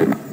you.